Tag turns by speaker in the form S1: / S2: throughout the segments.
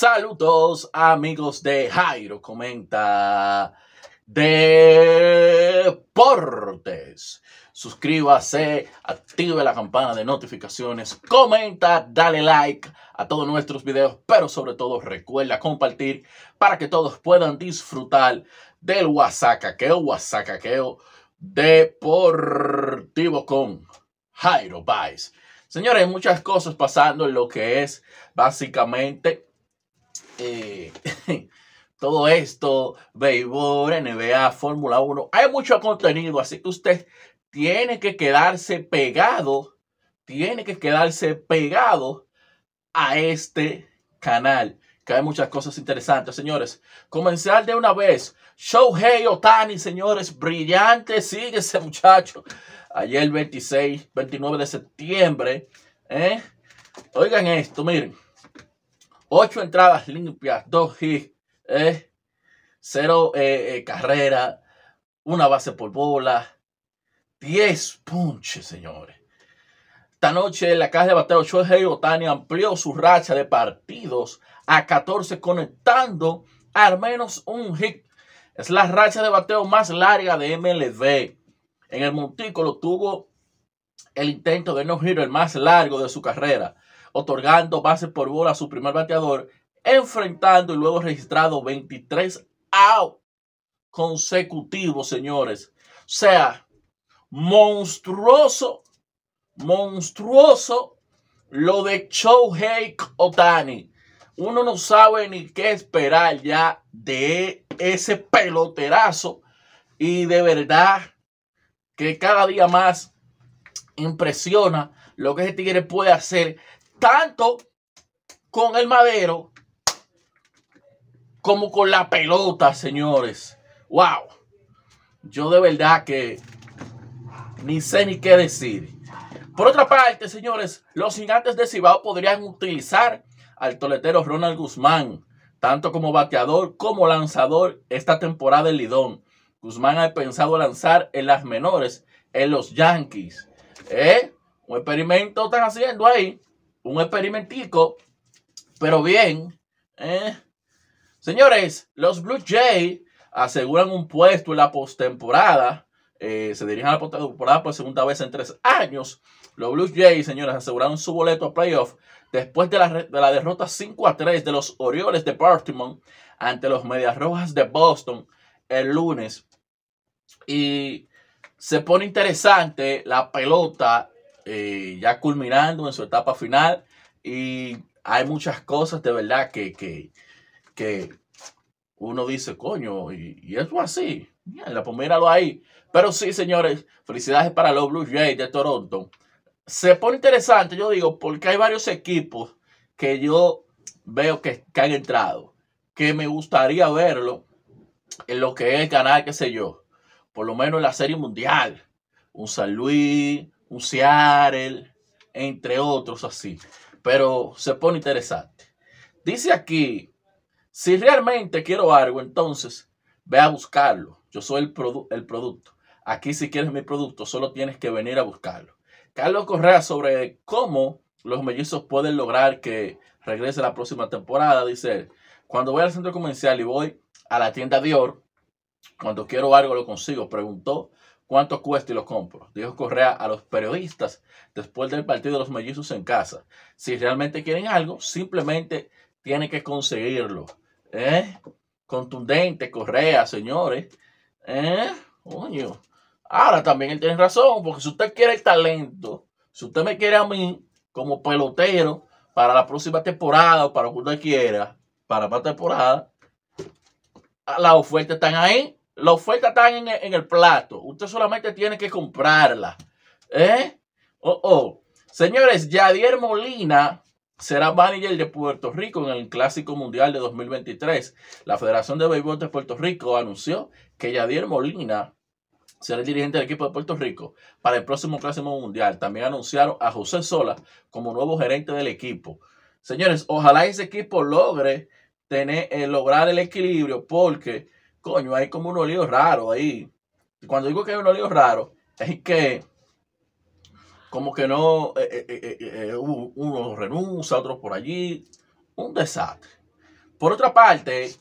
S1: Saludos amigos de Jairo Comenta Deportes. Suscríbase, active la campana de notificaciones, comenta, dale like a todos nuestros videos, pero sobre todo recuerda compartir para que todos puedan disfrutar del Wasacaqueo, Wasacaqueo deportivo con Jairo Baez. Señores, muchas cosas pasando en lo que es básicamente eh, todo esto, béisbol, NBA, Fórmula 1. Hay mucho contenido, así que usted tiene que quedarse pegado, tiene que quedarse pegado a este canal, que hay muchas cosas interesantes, señores. Comenzar de una vez. Shohei Otani, señores, brillante, sigue ese muchacho. Ayer 26, 29 de septiembre. ¿eh? Oigan esto, miren. Ocho entradas limpias, dos hits, eh, cero eh, eh, carrera, una base por bola, diez punches, señores. Esta noche la caja de bateo, Shohei Otani amplió su racha de partidos a 14, conectando al menos un hit. Es la racha de bateo más larga de MLB. En el montículo tuvo el intento de no giro el más largo de su carrera otorgando bases por bola a su primer bateador, enfrentando y luego registrado 23 out consecutivos, señores. O sea, monstruoso, monstruoso lo de Shohei Otani. Uno no sabe ni qué esperar ya de ese peloterazo. Y de verdad que cada día más impresiona lo que ese tigre puede hacer tanto con el madero como con la pelota, señores. Wow. Yo de verdad que ni sé ni qué decir. Por otra parte, señores, los gigantes de Cibao podrían utilizar al toletero Ronald Guzmán, tanto como bateador como lanzador esta temporada en Lidón. Guzmán ha pensado lanzar en las menores en los Yankees. ¿Eh? Un experimento están haciendo ahí un experimentico, pero bien. ¿eh? Señores, los Blue Jays aseguran un puesto en la postemporada. Eh, se dirigen a la postemporada por segunda vez en tres años. Los Blue Jays, señores, aseguraron su boleto a playoff después de la, de la derrota 5 a 3 de los Orioles de Baltimore ante los Medias Rojas de Boston el lunes. Y se pone interesante la pelota eh, ya culminando en su etapa final y hay muchas cosas de verdad que, que, que uno dice, coño, y, y eso así, la pues míralo ahí. Pero sí, señores, felicidades para los Blue Jays de Toronto. Se pone interesante, yo digo, porque hay varios equipos que yo veo que, que han entrado, que me gustaría verlo en lo que es ganar, qué sé yo, por lo menos en la Serie Mundial. Un San Luis, un Seattle, entre otros así. Pero se pone interesante. Dice aquí, si realmente quiero algo, entonces ve a buscarlo. Yo soy el, el producto. Aquí si quieres mi producto, solo tienes que venir a buscarlo. Carlos Correa sobre cómo los mellizos pueden lograr que regrese la próxima temporada. Dice, cuando voy al centro comercial y voy a la tienda Dior, cuando quiero algo lo consigo. Preguntó cuánto cuesta y lo compro. Dijo Correa a los periodistas después del partido de los mellizos en casa. Si realmente quieren algo, simplemente tienen que conseguirlo. ¿Eh? Contundente, Correa, señores. ¿Eh? Ahora también él tiene razón, porque si usted quiere el talento, si usted me quiere a mí como pelotero para la próxima temporada o para lo que usted quiera, para la temporada, las ofertas están ahí. La oferta está en, el plato. Usted solamente tiene que comprarla. ¿Eh? Oh, oh. Señores, Yadier Molina será manager de Puerto Rico en el Clásico Mundial de 2023. La Federación de Béisbol de Puerto Rico anunció que Yadier Molina será el dirigente del equipo de Puerto Rico para el próximo Clásico Mundial. También anunciaron a José Sola como nuevo gerente del equipo. Señores, ojalá ese equipo logre tener, eh, lograr el equilibrio porque coño, hay como unos líos raros ahí. Cuando digo que hay unos líos raros, es que como que no, eh, eh, eh, uno renuncia, otro por allí, un desastre. Por otra parte,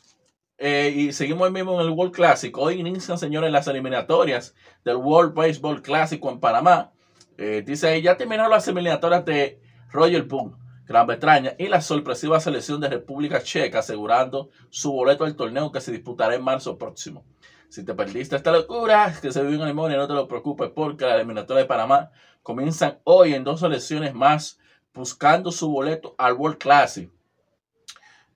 S1: eh, y seguimos ahí mismo en el World Classic. Hoy inician, señores, las eliminatorias del World Baseball Clásico en Panamá. Eh, dice ya terminaron las eliminatorias de Roger Boone, Gran Bretaña y la sorpresiva selección de República Checa, asegurando su boleto al torneo que se disputará en marzo próximo. Si te perdiste esta locura que se vive en Alemania, no te lo preocupes porque la eliminatoria de Panamá comienzan hoy en dos selecciones más buscando su boleto al World Classic.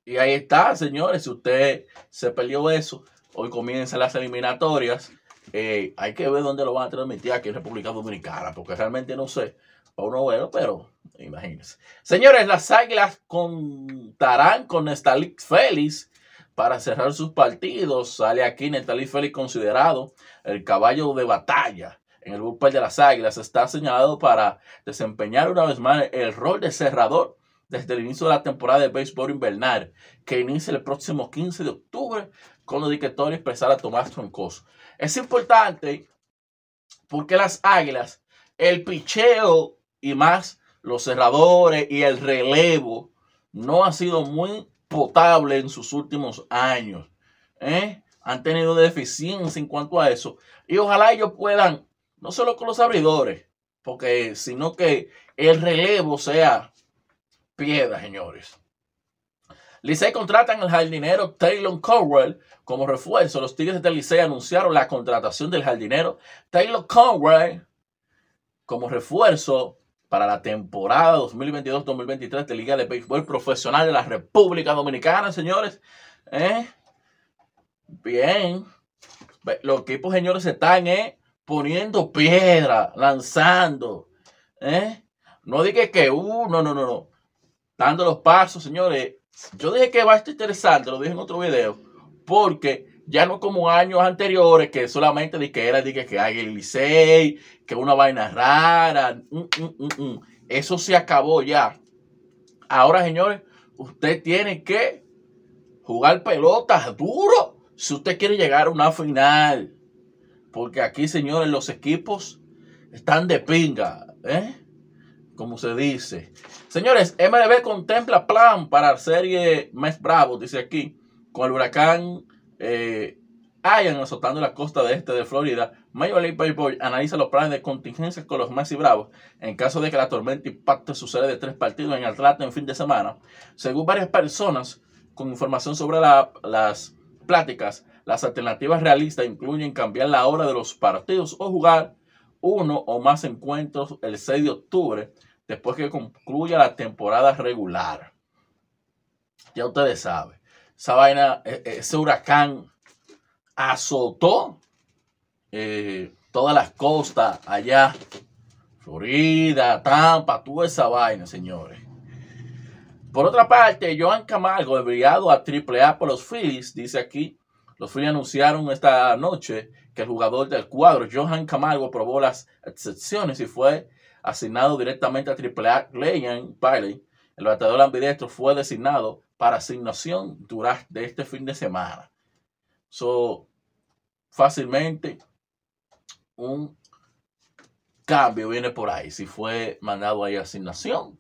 S1: Y ahí está, señores. Si usted se perdió eso, hoy comienzan las eliminatorias. Eh, hay que ver dónde lo van a transmitir aquí en República Dominicana, porque realmente no sé. O uno bueno, pero imagínense. Señores, las águilas contarán con Nestalix Félix para cerrar sus partidos. Sale aquí Nestalix Félix considerado el caballo de batalla en el bullpen de las águilas. Está señalado para desempeñar una vez más el rol de cerrador desde el inicio de la temporada de béisbol invernal, que inicia el próximo 15 de octubre con los diquetorios empezar a tomar troncos. Es importante porque las águilas, el picheo y más los cerradores y el relevo no ha sido muy potable en sus últimos años. ¿eh? Han tenido deficiencia en cuanto a eso. Y ojalá ellos puedan, no solo con los abridores, porque sino que el relevo sea piedra, señores. Licey contratan al jardinero Taylor Conwell como refuerzo. Los Tigres de Licey anunciaron la contratación del jardinero Taylor Conwell como refuerzo para la temporada 2022-2023 de Liga de Béisbol Profesional de la República Dominicana, señores. ¿Eh? Bien. Los equipos, señores, están eh, poniendo piedra, lanzando. ¿Eh? No dije que, uh, no, no, no, no dando los pasos, señores. Yo dije que va a estar interesante, lo dije en otro video, porque ya no como años anteriores que solamente de que era de que, hay el Licey, que una vaina rara. Mm, mm, mm, Eso se acabó ya. Ahora, señores, usted tiene que jugar pelotas duro si usted quiere llegar a una final. Porque aquí, señores, los equipos están de pinga. ¿eh? como se dice. Señores, MLB contempla plan para la serie Mes Bravo, dice aquí, con el huracán eh, Ian azotando la costa de este de Florida. Major League Baseball analiza los planes de contingencia con los Messi Bravos en caso de que la tormenta impacte su de tres partidos en Atlanta en fin de semana. Según varias personas con información sobre las pláticas, las alternativas realistas incluyen cambiar la hora de los partidos o jugar uno o más encuentros el 6 de octubre, después que concluya la temporada regular. Ya ustedes saben, esa vaina, e, e, ese huracán azotó eh, todas las costas allá, Florida, Tampa, toda esa vaina, señores. Por otra parte, Joan Camargo, enviado a AAA por los Phillies, dice aquí, los Phillies anunciaron esta noche que el jugador del cuadro, Johan Camargo, aprobó las excepciones y fue asignado directamente a AAA Leyan Bailey. El bateador ambidestro fue designado para asignación durante este fin de semana. So, fácilmente un cambio viene por ahí. Si fue mandado ahí asignación,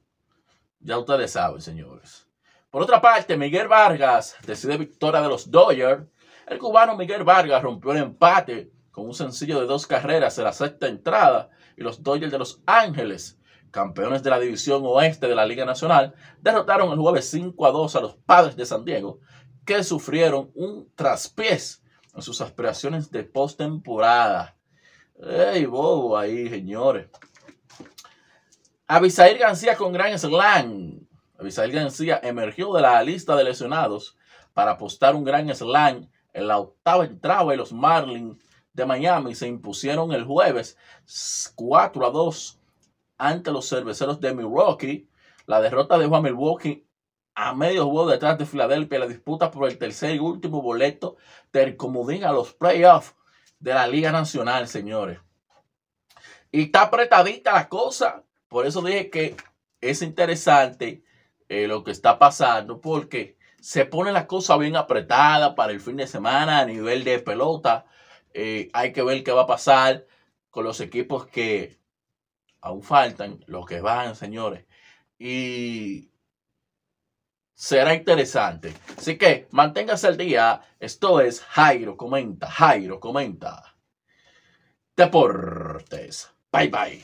S1: ya ustedes saben, señores. Por otra parte, Miguel Vargas decide victoria de los Dodgers el cubano Miguel Vargas rompió el empate con un sencillo de dos carreras en la sexta entrada y los Dodgers de Los Ángeles, campeones de la división oeste de la Liga Nacional, derrotaron el jueves 5 a 2 a los Padres de San Diego, que sufrieron un traspiés en sus aspiraciones de postemporada. ¡Ey, bobo ahí, señores! Abisair García con gran slam. Abisair García emergió de la lista de lesionados para apostar un gran slam en la octava entrada y los Marlins de Miami se impusieron el jueves 4 a 2 ante los cerveceros de Milwaukee. La derrota dejó a Milwaukee a medio juego detrás de Filadelfia la disputa por el tercer y último boleto del comodín a los playoffs de la Liga Nacional, señores. Y está apretadita la cosa. Por eso dije que es interesante eh, lo que está pasando, porque se pone la cosa bien apretada para el fin de semana a nivel de pelota. Eh, hay que ver qué va a pasar con los equipos que aún faltan, los que van, señores. Y será interesante. Así que manténgase al día. Esto es Jairo Comenta. Jairo Comenta. Deportes. Bye bye.